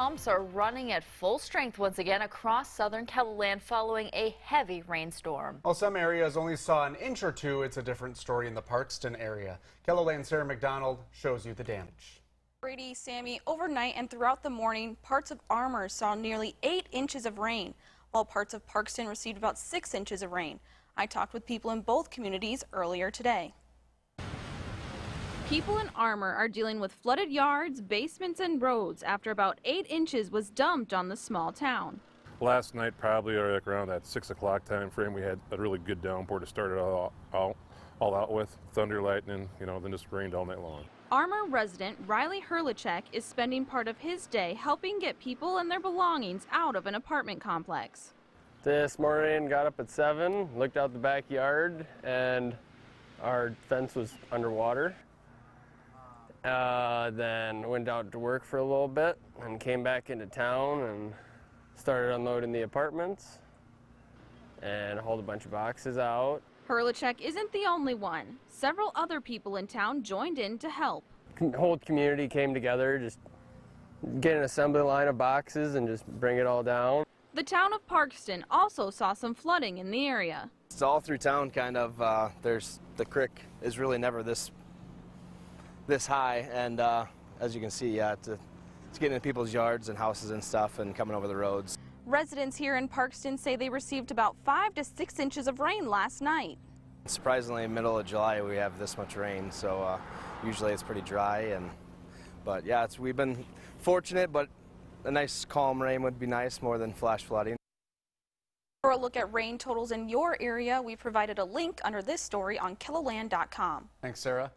pumps are running at full strength once again across southern KELOLAND following a heavy rainstorm. While some areas only saw an inch or two, it's a different story in the Parkston area. KELOLAND Sarah McDonald shows you the damage. Brady, Sammy, overnight and throughout the morning, parts of Armour saw nearly 8 inches of rain, while parts of Parkston received about 6 inches of rain. I talked with people in both communities earlier today. People in Armour are dealing with flooded yards, basements, and roads after about 8 inches was dumped on the small town. Last night, probably like around that 6 o'clock time frame, we had a really good downpour to start it all out, all out with. Thunder, lightning, you know, then just rained all night long. Armour resident Riley Hurlichek is spending part of his day helping get people and their belongings out of an apartment complex. This morning, got up at 7, looked out the backyard, and our fence was underwater. Uh, then went out to work for a little bit and came back into town and started unloading the apartments and hauled a bunch of boxes out. Hurlichek isn't the only one. Several other people in town joined in to help. The whole community came together, just get an assembly line of boxes and just bring it all down. The town of Parkston also saw some flooding in the area. It's all through town, kind of. Uh, there's the creek is really never this this high, and uh, as you can see, yeah, it's, it's getting in people's yards and houses and stuff, and coming over the roads. Residents here in Parkston say they received about five to six inches of rain last night. Surprisingly, middle of July we have this much rain, so uh, usually it's pretty dry, and but yeah, it's we've been fortunate, but a nice calm rain would be nice more than flash flooding. For a look at rain totals in your area, we provided a link under this story on KELOLAND.com. Thanks, Sarah.